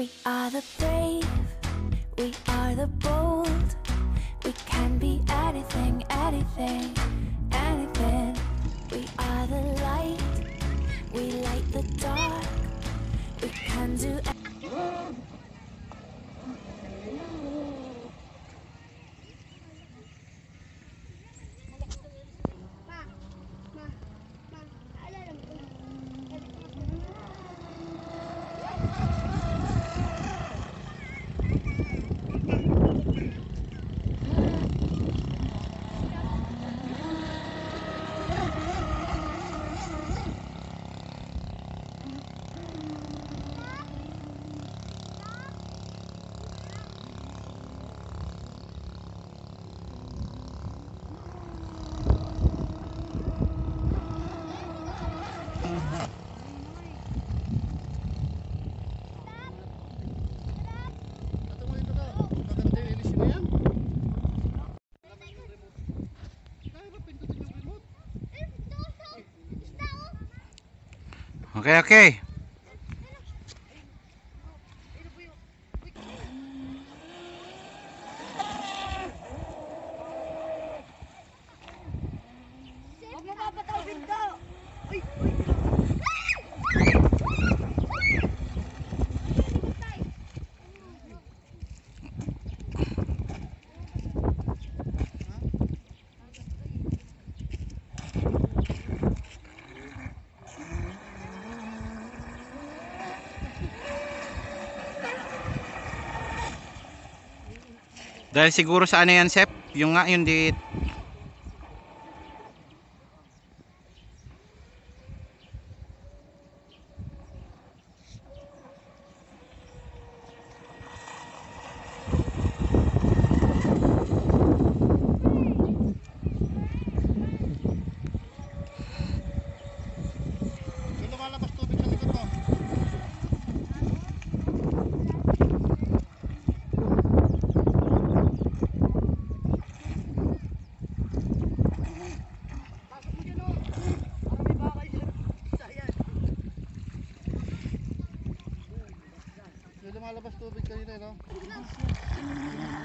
We are the brave, we are the bold. We can be anything, anything, anything. We are the light, we light the dark. We can do Ma, Ok, ok. Dahil siguro sa ano yan, Sep? Yung nga, yung di nakalabas tubig kanina, eh, no?